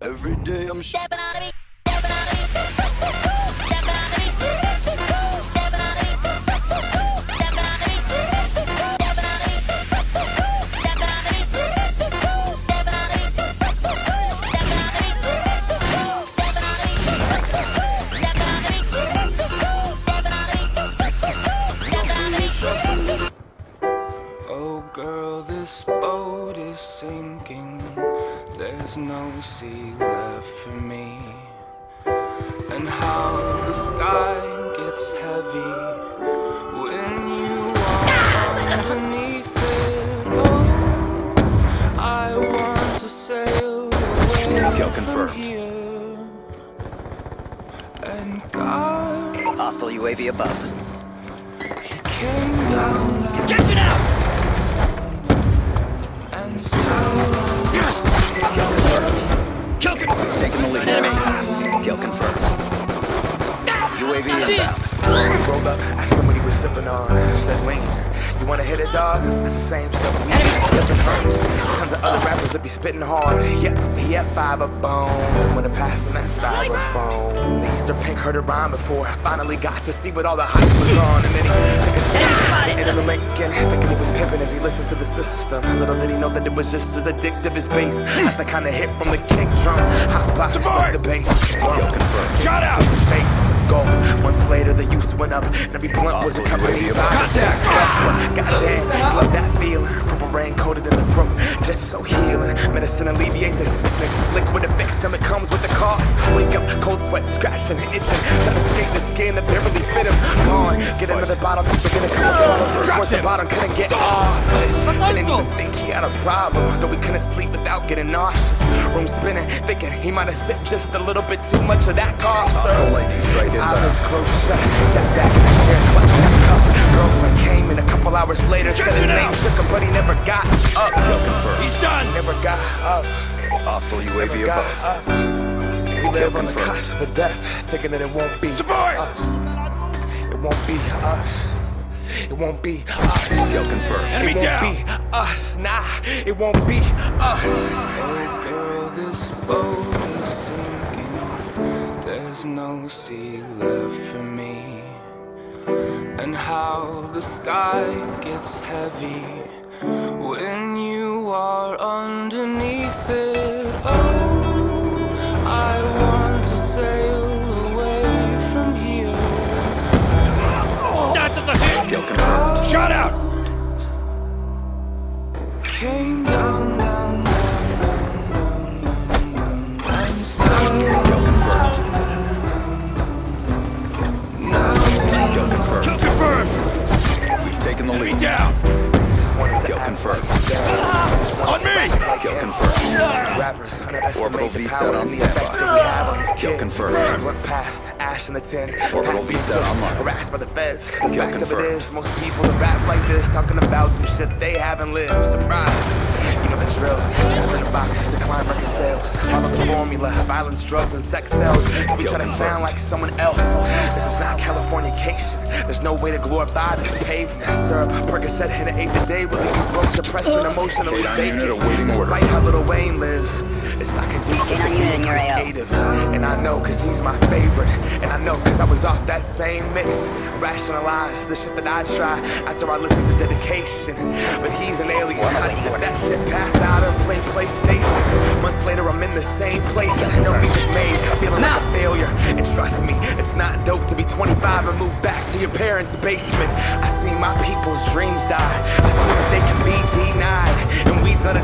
Every day I'm sh- Oh There's no sea left for me. And how the sky gets heavy when you are underneath it. Oh, I want to sail away Kill from confirmed. here. And God, Hostile UAV above. he came down Catch it out! Kill confirmed. Taking the lead. Enemy. Kill confirmed. UAV inbound. Rolled up, what he was sipping on. Said, Wayne, you wanna hit it, dog? That's the same stuff we sipping on. Tons of other rappers that be spitting hard. Yep, he had five up bone. When I him that styrofoam. The pink heard it rhyme before. I finally got to see what all the hype was on. And then he took a shot into the Lincoln, thinking he was pimping as he listened to the system. Little did he know that it was just as addictive as bass. Not the kind of hit from the kick drum. Hot box the bass. Kill confirmed. Shot out! Base, go. Months later, the use went up, and every blunt was a Hostile company UAV vibe. Contact! Goddamn, love that feeling. Rain coated in the throat, just so healing. Medicine alleviate the sickness. Liquid to fix them, it comes with the cost. Wake up, cold sweat, scratching, itching. Trying to escape the skin that barely fit him. Gone, get another bottle, just to get a couple bottles. Towards the bottom, couldn't get off. Didn't even think he had a problem, though we couldn't sleep without getting nauseous. Room spinning, thinking he might have sipped just a little bit too much of that cough. Hostile lightning strike His eyelids closed shut, sat back in the chair, clutched. Girlfriend came in a couple hours later, said his name shook him, but he never got up. He's done. Never got up. Hostile Never UAV got above. up. We live on the cusp of death, thinking that it won't be us. It won't be us. It won't be us. Kill confirmed. it won't be us. Nah, it won't be us. Oh girl, this boat is sinking. There's no sea left for me. And how the sky gets heavy when you are underneath it. Oh, I want to sail away from here. Kill confirmed. Shut out! Came down, Orbital the V power set on and the effect standby. that we have on these Kill kids. confirmed. Look past ash in the tin. Orbital Pat V being set pushed, online. Harassed by the feds. The Kill fact of it confirmed. is, most people that rap like this talking about some shit they haven't lived. Surprise. You know the drill. Trap in the box, decline record sales. Follow the formula. Violence, drugs, and sex sells. So we Kill try to confirmed. sound like someone else. This is not Californication. There's no way to glorify this pavement. Syrup, Percocet, hit an eighth a day will leave you broke, depressed, and emotionally K9 vacant. unit awaiting orders. Despite how Lil Wayne lives, it's not conducive to K9 unit being your creative. And I know cause he's my favorite. And I know cause I was off that same mix. Rationalize the shit that I try after I listen to dedication. But he's an alien. I sip that shit, pass out and play PlayStation. Months later, I'm in the same place. No music made, feeling like a failure. And trust me, it's not dope to be 25 and move back to your parents' basement. I see my people's dreams die.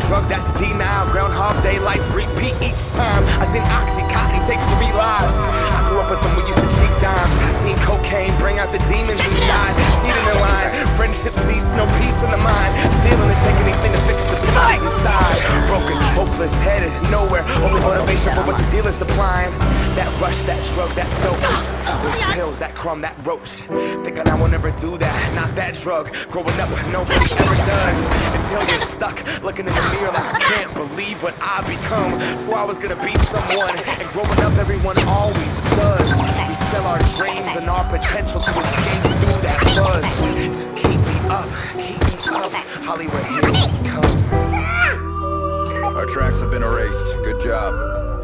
Drug that's denied. Groundhog Day life repeat each time. I seen Oxycontin take three lives. I grew up with them, we used to cheat dimes. Headed nowhere. Only motivation for what the dealer's supplying. That rush, that drug, that dope. Those pills, that crumb, that roach. Thinking I will never do that, not that drug. Growing up, nobody ever does. Until you're stuck, looking in the mirror like I can't believe what I become. Swore I was gonna be someone, and growing up, everyone always does. We sell our dreams and our potential to escape through that buzz. Just keep me up, keep me up. Hollywood. Tracks have been erased. Good job.